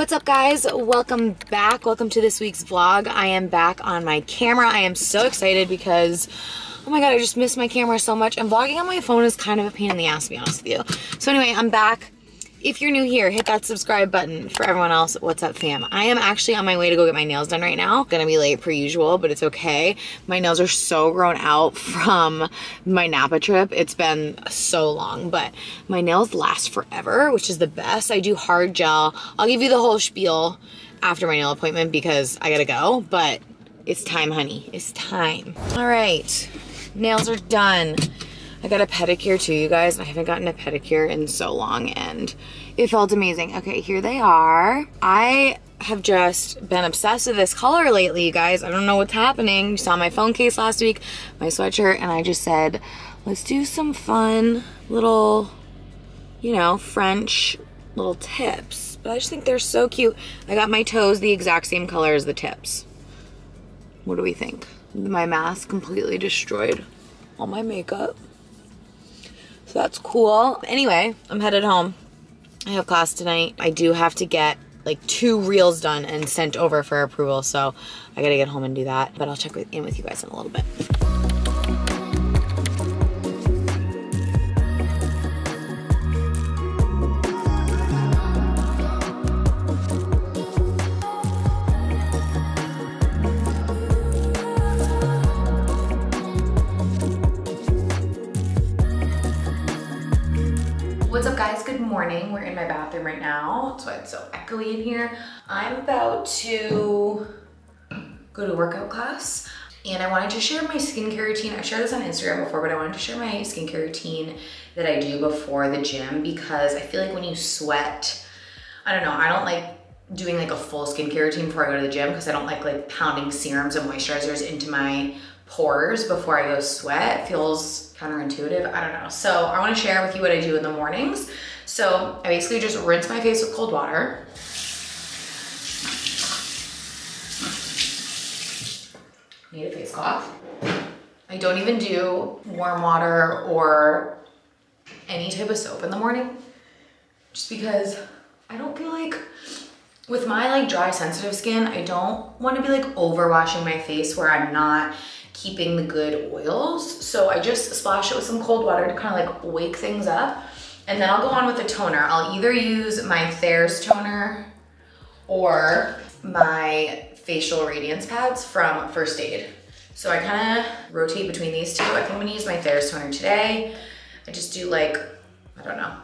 What's up guys? Welcome back. Welcome to this week's vlog. I am back on my camera. I am so excited because, oh my god, I just missed my camera so much. And vlogging on my phone is kind of a pain in the ass to be honest with you. So anyway, I'm back. If you're new here, hit that subscribe button. For everyone else, what's up fam? I am actually on my way to go get my nails done right now. Gonna be late per usual, but it's okay. My nails are so grown out from my Napa trip. It's been so long, but my nails last forever, which is the best. I do hard gel. I'll give you the whole spiel after my nail appointment because I gotta go, but it's time, honey. It's time. All right, nails are done. I got a pedicure too, you guys. I haven't gotten a pedicure in so long and it felt amazing. Okay, here they are. I have just been obsessed with this color lately, you guys. I don't know what's happening. You saw my phone case last week, my sweatshirt, and I just said, let's do some fun little, you know, French little tips. But I just think they're so cute. I got my toes the exact same color as the tips. What do we think? My mask completely destroyed all my makeup. So that's cool. Anyway, I'm headed home. I have class tonight. I do have to get like two reels done and sent over for approval. So I gotta get home and do that. But I'll check in with you guys in a little bit. In here. I'm about to go to workout class and I wanted to share my skincare routine. I've shared this on Instagram before, but I wanted to share my skincare routine that I do before the gym because I feel like when you sweat, I don't know, I don't like doing like a full skincare routine before I go to the gym because I don't like like pounding serums and moisturizers into my pores before I go sweat. It feels counterintuitive. I don't know. So I want to share with you what I do in the mornings. So I basically just rinse my face with cold water. Need a face cloth. I don't even do warm water or any type of soap in the morning just because I don't feel like with my like dry sensitive skin, I don't want to be like over washing my face where I'm not keeping the good oils. So I just splash it with some cold water to kind of like wake things up. And then I'll go on with a toner. I'll either use my Thayer's toner or my facial radiance pads from First Aid. So I kind of rotate between these two. I think I'm gonna use my Thayer's toner today. I just do like, I don't know,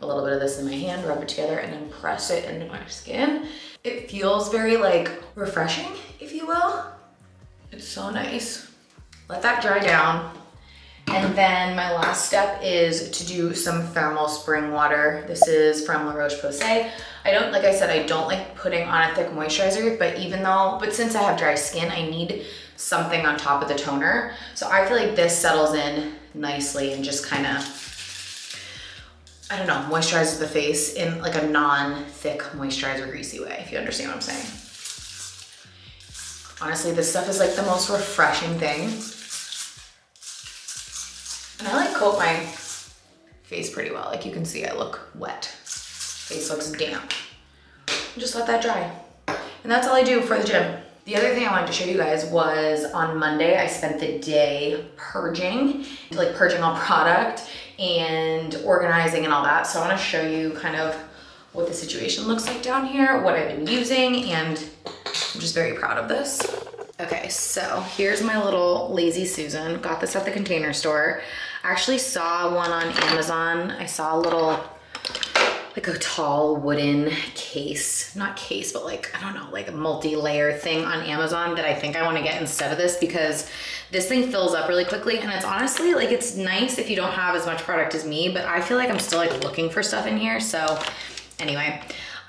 a little bit of this in my hand, rub it together, and then press it into my skin. It feels very like refreshing, if you will. It's so nice. Let that dry down. And then my last step is to do some thermal spring water. This is from La Roche-Posay. I don't, like I said, I don't like putting on a thick moisturizer, but even though, but since I have dry skin, I need something on top of the toner. So I feel like this settles in nicely and just kind of, I don't know, moisturizes the face in like a non-thick moisturizer greasy way, if you understand what I'm saying. Honestly, this stuff is like the most refreshing thing. And I like coat my face pretty well. Like you can see, I look wet. Face looks damp. Just let that dry. And that's all I do for the gym. The other thing I wanted to show you guys was on Monday, I spent the day purging, like purging all product and organizing and all that. So I wanna show you kind of what the situation looks like down here, what I've been using, and I'm just very proud of this. Okay, so here's my little Lazy Susan. Got this at the container store. I actually saw one on Amazon. I saw a little, like a tall wooden case, not case, but like, I don't know, like a multi-layer thing on Amazon that I think I wanna get instead of this because this thing fills up really quickly and it's honestly, like it's nice if you don't have as much product as me, but I feel like I'm still like looking for stuff in here. So anyway,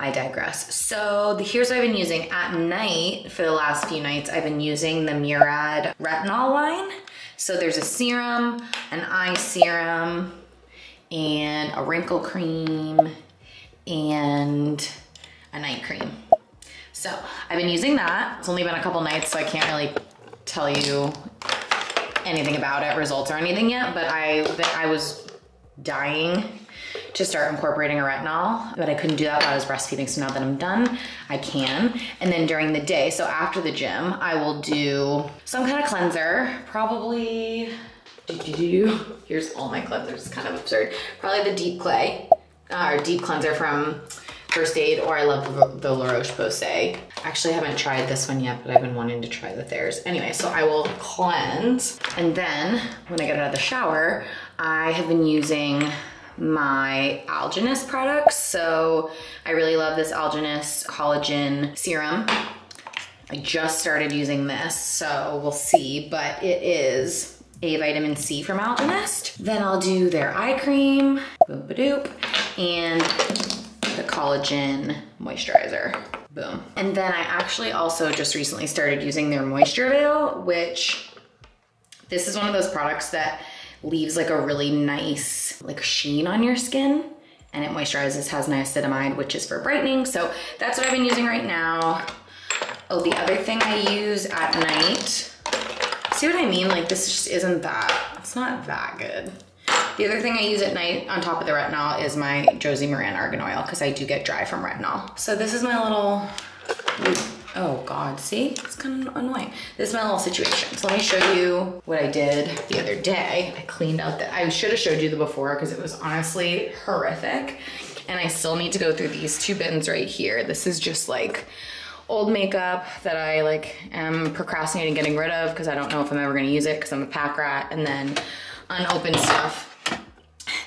I digress. So the, here's what I've been using at night for the last few nights. I've been using the Murad retinol line. So there's a serum, an eye serum, and a wrinkle cream, and a night cream. So I've been using that. It's only been a couple nights, so I can't really tell you anything about it, results or anything yet, but I, I was dying to start incorporating a retinol, but I couldn't do that while I was breastfeeding. So now that I'm done, I can. And then during the day, so after the gym, I will do some kind of cleanser, probably, here's all my cleansers, it's kind of absurd. Probably the deep clay, uh, or deep cleanser from First Aid, or I love the, La Roche-Posay. Actually, I haven't tried this one yet, but I've been wanting to try the theirs. Anyway, so I will cleanse, and then when I get out of the shower, I have been using my Algenist products. So I really love this Algenist collagen serum. I just started using this, so we'll see, but it is a vitamin C from Algenist. Then I'll do their eye cream, boop -a doop, and the collagen moisturizer. Boom. And then I actually also just recently started using their Moisture Veil, which this is one of those products that leaves like a really nice like sheen on your skin and it moisturizes, has niacinamide, which is for brightening. So that's what I've been using right now. Oh, the other thing I use at night, see what I mean? Like this just isn't that, it's not that good. The other thing I use at night on top of the retinol is my Josie Maran Argan Oil because I do get dry from retinol. So this is my little, oh God, see? It's kind of annoying. This is my little situation. So let me show you what I did the other day. I cleaned out that, I should have showed you the before because it was honestly horrific. And I still need to go through these two bins right here. This is just like old makeup that I like am procrastinating getting rid of because I don't know if I'm ever gonna use it because I'm a pack rat. And then unopened stuff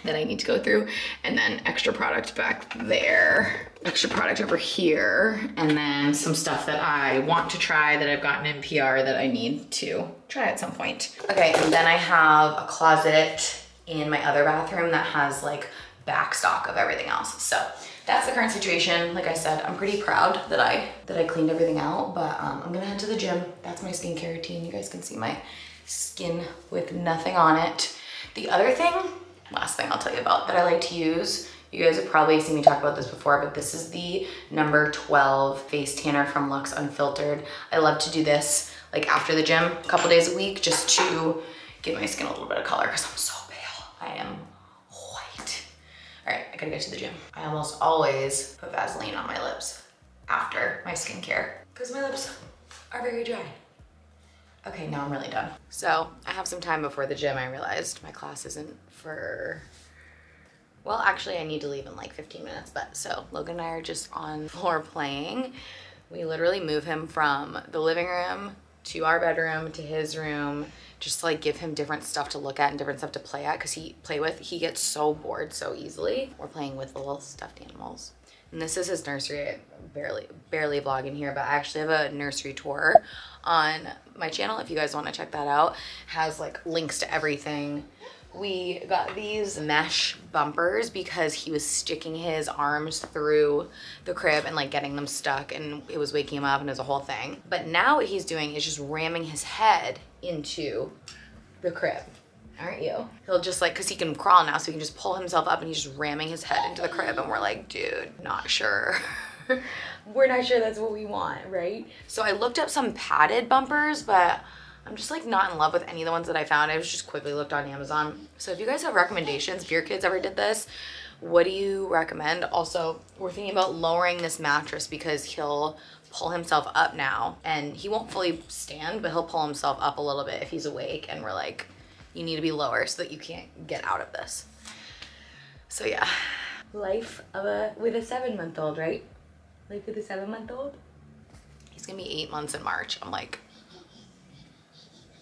that I need to go through and then extra product back there, extra product over here, and then some stuff that I want to try that I've gotten in PR that I need to try at some point. Okay, and then I have a closet in my other bathroom that has like back stock of everything else. So that's the current situation. Like I said, I'm pretty proud that I that I cleaned everything out, but um, I'm gonna head to the gym. That's my skincare routine. You guys can see my skin with nothing on it. The other thing last thing I'll tell you about that I like to use. You guys have probably seen me talk about this before, but this is the number 12 face tanner from Lux Unfiltered. I love to do this like after the gym, a couple days a week, just to give my skin a little bit of color because I'm so pale. I am white. All right, I gotta get to the gym. I almost always put Vaseline on my lips after my skincare because my lips are very dry. Okay, now I'm really done. So I have some time before the gym. I realized my class isn't for, well, actually I need to leave in like 15 minutes, but so Logan and I are just on floor playing. We literally move him from the living room to our bedroom to his room just to like give him different stuff to look at and different stuff to play at because he play with he gets so bored so easily we're playing with little stuffed animals and this is his nursery I barely barely vlogging here but i actually have a nursery tour on my channel if you guys want to check that out has like links to everything we got these mesh bumpers because he was sticking his arms through the crib and like getting them stuck and it was waking him up and it was a whole thing. But now what he's doing is just ramming his head into the crib. Aren't you? He'll just like, cause he can crawl now, so he can just pull himself up and he's just ramming his head into the crib and we're like, dude, not sure. we're not sure that's what we want, right? So I looked up some padded bumpers, but I'm just like not in love with any of the ones that I found. I was just quickly looked on Amazon. So if you guys have recommendations, if your kids ever did this, what do you recommend? Also, we're thinking about lowering this mattress because he'll pull himself up now and he won't fully stand, but he'll pull himself up a little bit if he's awake. And we're like, you need to be lower so that you can't get out of this. So yeah, life of a, with a seven month old, right? Life with a seven month old. He's gonna be eight months in March. I'm like,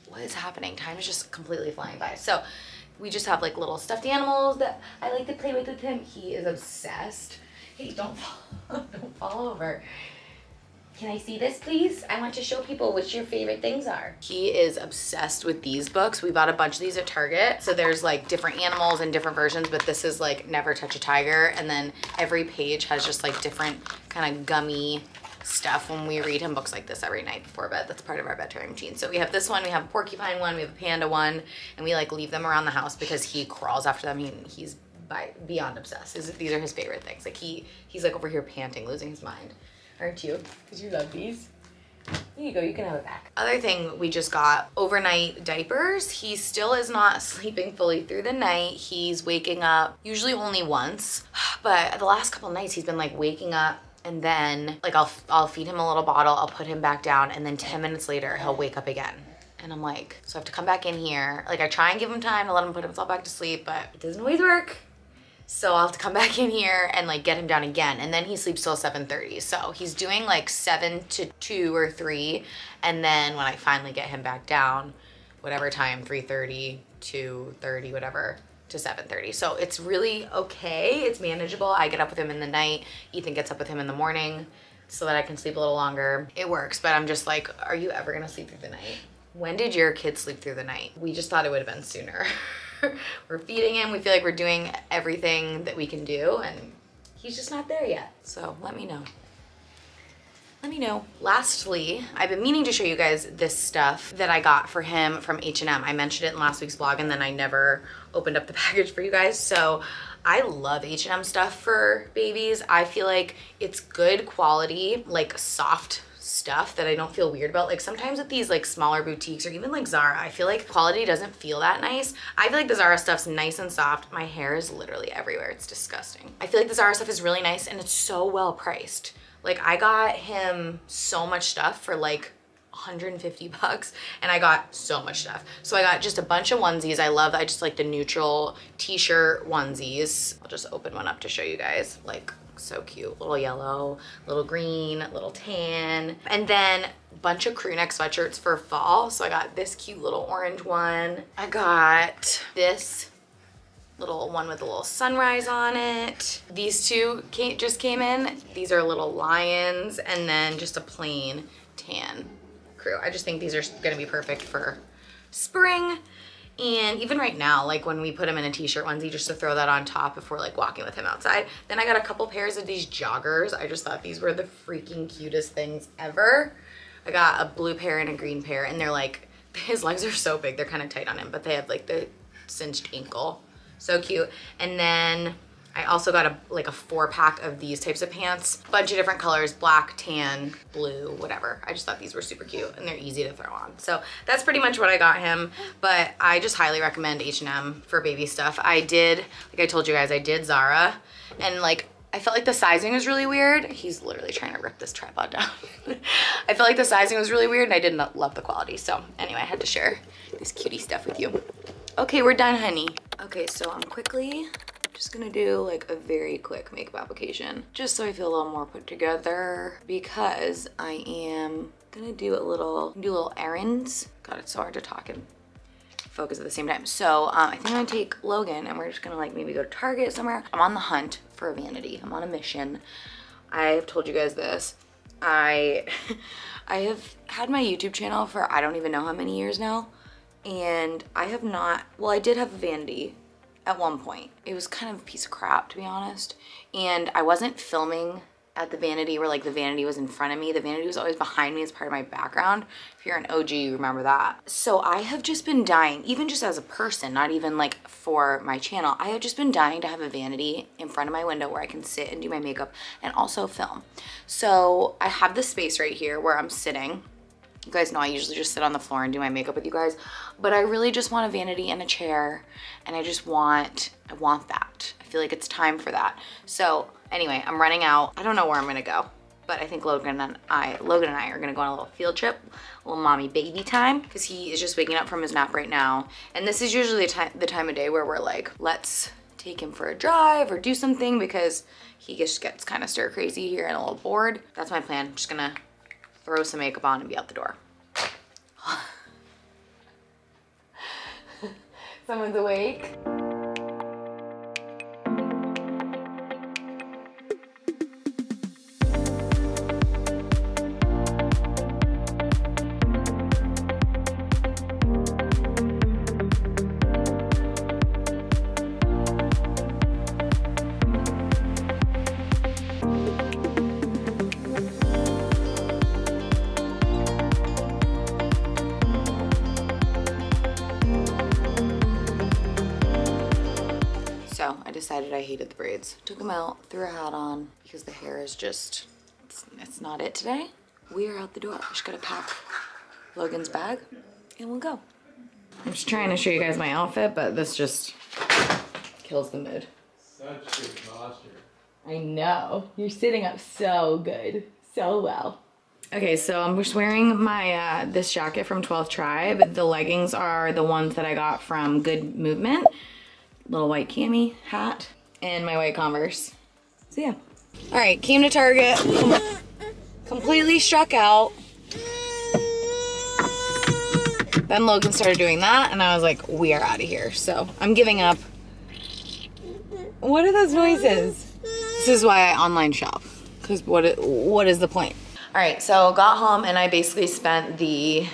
what is happening? Time is just completely flying by. So we just have like little stuffed animals that I like to play with with him. He is obsessed. Hey, don't fall, don't fall over. Can I see this, please? I want to show people what your favorite things are. He is obsessed with these books. We bought a bunch of these at Target. So there's like different animals and different versions, but this is like Never Touch a Tiger. And then every page has just like different kind of gummy stuff when we read him books like this every night before bed. That's part of our bedtime routine. So we have this one, we have a porcupine one, we have a panda one, and we like leave them around the house because he crawls after them. He, he's by beyond obsessed. These are his favorite things. Like he he's like over here panting, losing his mind. Aren't you? Because you love these. Here you go, you can have it back. Other thing we just got overnight diapers. He still is not sleeping fully through the night. He's waking up usually only once, but the last couple nights he's been like waking up and then like I'll I'll feed him a little bottle, I'll put him back down and then 10 minutes later he'll wake up again. And I'm like, so I have to come back in here. Like I try and give him time to let him put himself back to sleep, but it doesn't always work. So I'll have to come back in here and like get him down again. And then he sleeps till 7.30. So he's doing like 7 to 2 or 3. And then when I finally get him back down, whatever time, 3.30, 2.30, whatever, to 7.30. So it's really okay. It's manageable. I get up with him in the night. Ethan gets up with him in the morning so that I can sleep a little longer. It works, but I'm just like, are you ever gonna sleep through the night? When did your kid sleep through the night? We just thought it would have been sooner. we're feeding him. We feel like we're doing everything that we can do and he's just not there yet. So let me know. Let me know. Lastly, I've been meaning to show you guys this stuff that I got for him from H&M. I mentioned it in last week's vlog and then I never opened up the package for you guys. So I love H&M stuff for babies. I feel like it's good quality, like soft stuff that I don't feel weird about. Like sometimes at these like smaller boutiques or even like Zara, I feel like quality doesn't feel that nice. I feel like the Zara stuff's nice and soft. My hair is literally everywhere. It's disgusting. I feel like the Zara stuff is really nice and it's so well priced. Like I got him so much stuff for like 150 bucks and I got so much stuff. So I got just a bunch of onesies. I love, I just like the neutral t-shirt onesies. I'll just open one up to show you guys. Like so cute. Little yellow, little green, little tan. And then a bunch of crew neck sweatshirts for fall. So I got this cute little orange one. I got this little one with a little sunrise on it. These two came, just came in. These are little lions and then just a plain tan crew. I just think these are gonna be perfect for spring. And even right now, like when we put him in a t-shirt onesie, just to throw that on top if we're like walking with him outside. Then I got a couple pairs of these joggers. I just thought these were the freaking cutest things ever. I got a blue pair and a green pair and they're like, his legs are so big, they're kind of tight on him, but they have like the cinched ankle. So cute. And then I also got a like a four pack of these types of pants, bunch of different colors, black, tan, blue, whatever. I just thought these were super cute and they're easy to throw on. So that's pretty much what I got him, but I just highly recommend H&M for baby stuff. I did, like I told you guys, I did Zara and like I felt like the sizing was really weird. He's literally trying to rip this tripod down. I felt like the sizing was really weird and I didn't love the quality. So anyway, I had to share this cutie stuff with you. Okay, we're done, honey. Okay, so I'm quickly just gonna do like a very quick makeup application just so I feel a little more put together because I am gonna do a little, do little errands. God, it's so hard to talk and focus at the same time. So um, I think I'm gonna take Logan and we're just gonna like maybe go to Target somewhere. I'm on the hunt for a vanity. I'm on a mission. I've told you guys this. I, I have had my YouTube channel for I don't even know how many years now. And I have not, well, I did have a vanity at one point. It was kind of a piece of crap, to be honest. And I wasn't filming at the vanity where like the vanity was in front of me. The vanity was always behind me as part of my background. If you're an OG, you remember that. So I have just been dying, even just as a person, not even like for my channel. I have just been dying to have a vanity in front of my window where I can sit and do my makeup and also film. So I have this space right here where I'm sitting you guys know I usually just sit on the floor and do my makeup with you guys, but I really just want a vanity and a chair and I just want, I want that. I feel like it's time for that. So anyway, I'm running out. I don't know where I'm gonna go, but I think Logan and I, Logan and I are gonna go on a little field trip, a little mommy baby time, because he is just waking up from his nap right now. And this is usually the time, the time of day where we're like, let's take him for a drive or do something because he just gets kind of stir crazy here and a little bored. That's my plan. Just gonna throw some makeup on and be out the door. Someone's awake. Hated the braids. Took them out, threw a hat on because the hair is just, it's, it's not it today. we are out the door. I Just gotta pack Logan's bag and we'll go. I'm just trying to show you guys my outfit, but this just kills the mood. Such good posture. I know. You're sitting up so good. So well. Okay, so I'm just wearing my uh, this jacket from 12th Tribe. The leggings are the ones that I got from Good Movement. Little white cami hat and my white Converse. So yeah. All right, came to Target. Completely struck out. Then Logan started doing that, and I was like, we are out of here. So I'm giving up. What are those noises? This is why I online shop. Because what, what is the point? All right, so got home and I basically spent the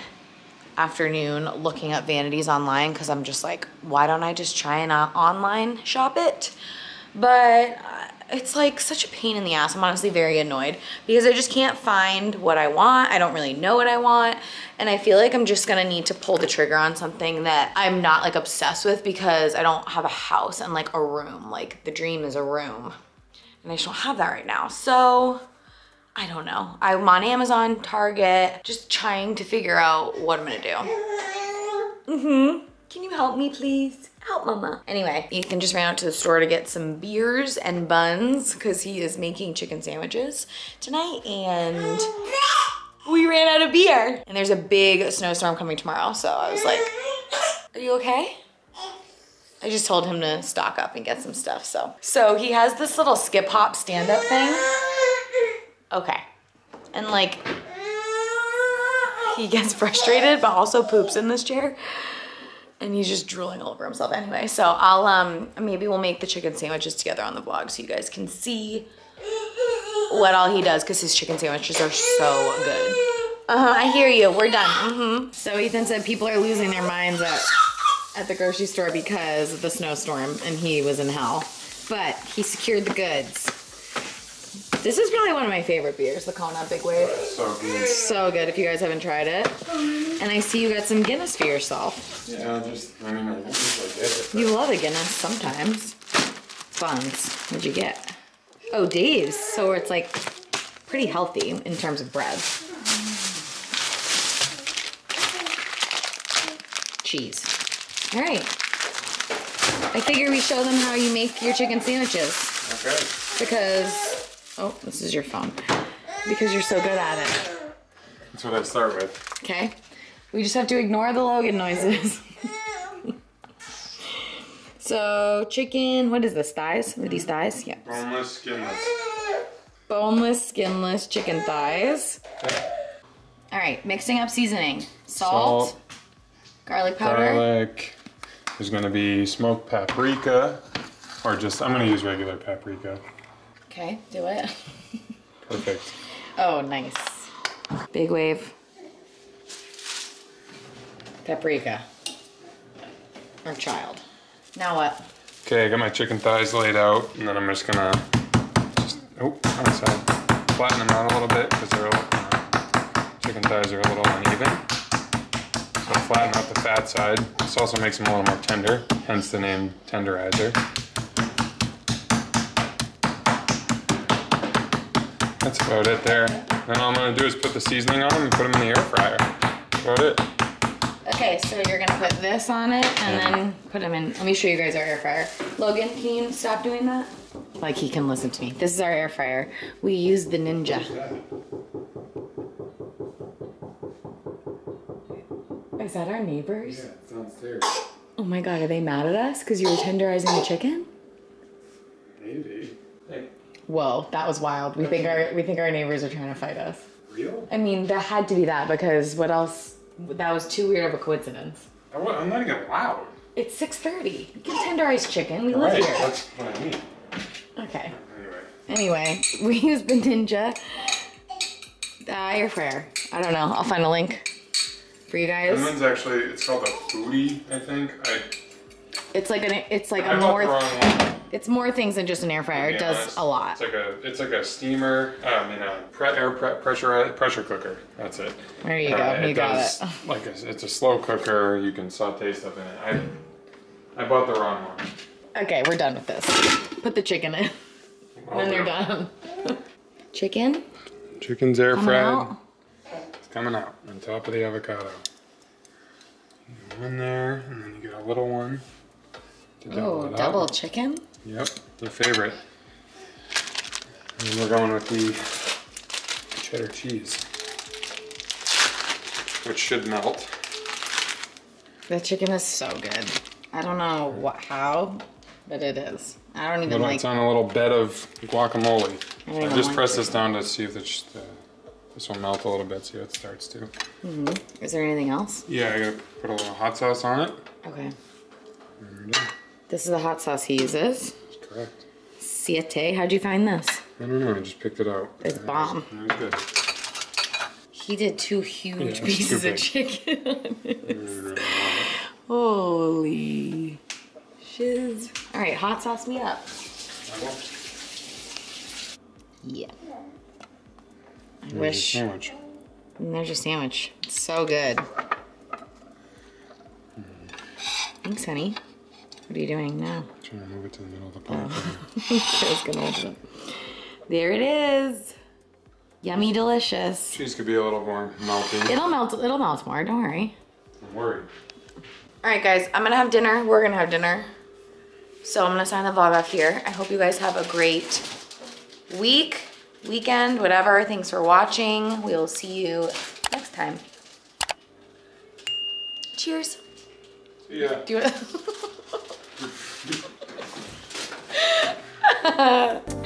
afternoon looking up vanities online because I'm just like, why don't I just try and uh, online shop it? But uh, it's like such a pain in the ass. I'm honestly very annoyed because I just can't find what I want. I don't really know what I want. And I feel like I'm just gonna need to pull the trigger on something that I'm not like obsessed with because I don't have a house and like a room. Like the dream is a room. And I just don't have that right now. So I don't know. I'm on Amazon, Target, just trying to figure out what I'm gonna do. Mm-hmm. Can you help me, please? Help mama. Anyway, Ethan just ran out to the store to get some beers and buns because he is making chicken sandwiches tonight and we ran out of beer. And there's a big snowstorm coming tomorrow, so I was like, are you okay? I just told him to stock up and get some stuff, so. So he has this little skip hop stand-up thing. Okay. And like, he gets frustrated, but also poops in this chair. And he's just drooling all over himself anyway. So I'll, um, maybe we'll make the chicken sandwiches together on the vlog so you guys can see what all he does because his chicken sandwiches are so good. Uh-huh, I hear you. We're done. Mm-hmm. So Ethan said people are losing their minds at, at the grocery store because of the snowstorm and he was in hell. But he secured the goods. This is probably one of my favorite beers, the Kona Big Wave. So good. So good if you guys haven't tried it. And I see you got some Guinness for yourself. Yeah, just, I mean, I just like it. You love a Guinness sometimes. Buns. What'd you get? Oh, Dave's. So it's like pretty healthy in terms of bread. Cheese. All right. I figure we show them how you make your chicken sandwiches Okay. because, oh, this is your phone. Because you're so good at it. That's what I start with. Okay? We just have to ignore the Logan noises. so, chicken, what is this? Thighs? Are these thighs? Yeah. Boneless, skinless. Boneless, skinless chicken thighs. All right, mixing up seasoning. Salt, Salt, garlic powder. garlic. There's gonna be smoked paprika, or just, I'm gonna use regular paprika. Okay, do it. Perfect. Oh, nice. Big wave. Paprika. Our child. Now what? Okay, I got my chicken thighs laid out, and then I'm just gonna, just, oh, one side. Flatten them out a little bit, because they're, a little- uh, chicken thighs are a little uneven. So flatten out the fat side. This also makes them a little more tender, hence the name tenderizer. That's about it there. Then all I'm gonna do is put the seasoning on them and put them in the air fryer. That's about it. Okay, so you're gonna put this on it and then put them in. Let me show you guys our air fryer. Logan, can you stop doing that? Like he can listen to me. This is our air fryer. We use the Ninja. Is that our neighbors? Yeah, it's downstairs. Oh my god, are they mad at us because you were tenderizing the chicken? Maybe. Whoa, that was wild. We think our we think our neighbors are trying to fight us. real? I mean, that had to be that because what else? That was too weird of a coincidence. I I'm not even loud. It's 6:30. You can tenderize chicken. We live Right, here. that's what I mean. Okay. Anyway. We use the Ninja uh, air fryer. I don't know. I'll find a link for you guys. This one's actually, it's called a Foodi, I think. I, It's like an it's like I a bought more the wrong one. it's more things than just an air fryer. to It does honest. a lot. It's like a, it's like a steamer, I mean, a pre- air pre- pressure pressure cooker. That's it. There you Uh, go. You got does, it. Like a, it's a slow cooker. You can saute stuff in it. I, I bought the wrong one. Okay, we're done with this. Put the chicken in. And then they're done. Chicken Chicken's air coming fried. out. coming out on top of the avocado. One there, and then you get a little one. Double Oh, it up. double chicken? Yep, your favorite. And then we're going with the cheddar cheese, which should melt. The chicken is so good. I don't know what how, but it is. I don't even Little, like it's on a little bed of guacamole. I I just like press this down to see if it's, uh, this will melt a little bit, see how it starts to. Mhm. Is there anything else? Yeah, I gotta put a little hot sauce on it. Okay. There we go. This is the hot sauce he uses. That's correct. Siete. How'd you find this? I don't know, I just picked it out. It's That bomb. Was good. He did two huge Yeah, pieces of chicken. Mm, Holy shiz. All right, hot sauce me up. Yeah. I There's your wish. Sandwich. And there's your sandwich. It's so good. Thanks, honey. What are you doing now? I'm Trying to move it to the middle of the pot. Oh. Was gonna open it. There it is. Yummy delicious. Cheese could be a little more melty. It'll melt it'll melt more, don't worry. Don't worry. Alright guys, I'm gonna have dinner. We're gonna have dinner. So I'm gonna sign the vlog off here. I hope you guys have a great week, weekend, whatever. Thanks for watching. We'll see you next time. Cheers. Yeah. Do it. Yeah.